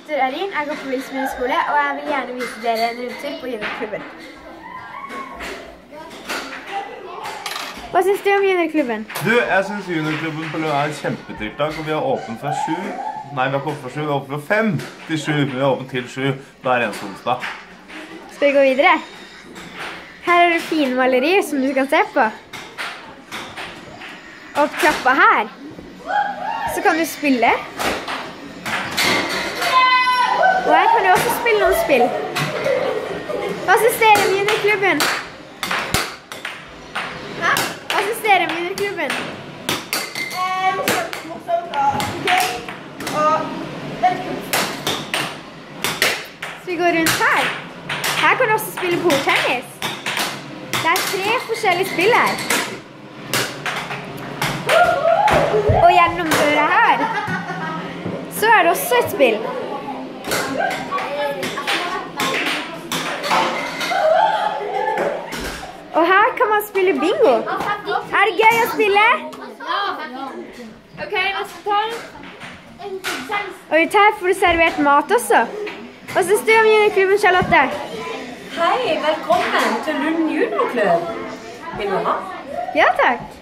heter Arin, jeg går på Wilsmund skole, og jeg vil gjerne vise dere en rundtur på juniorklubben. Hva syns du om juniorklubben? Du, jeg syns juniorklubben på Løa er et kjempetiltak. og Vi har åpent fra sju Nei, vi har ikke åpent fra sju, vi har åpent fra fem til sju. Men vi har åpent til sju hver eneste onsdag. Skal vi gå videre? Her er det finmalerier som du kan se på. Og på trappa her så kan du spille. Også spille noen spill. Hva syns dere om juniorklubben? Hæ? Hva syns dere om juniorklubben? Så vi går rundt her. Her kan du også spille bordtennis. Det er tre forskjellige spill her. Og gjennom døra her så er det også et spill. Her kan man spille bingo. Er det gøy å spille? Ok, neste tolv. Og her får du servert mat også. Hva syns du om juniklubben, Charlotte? Hei, velkommen til Lund juniorklubb. Vil du ha? Ja takk.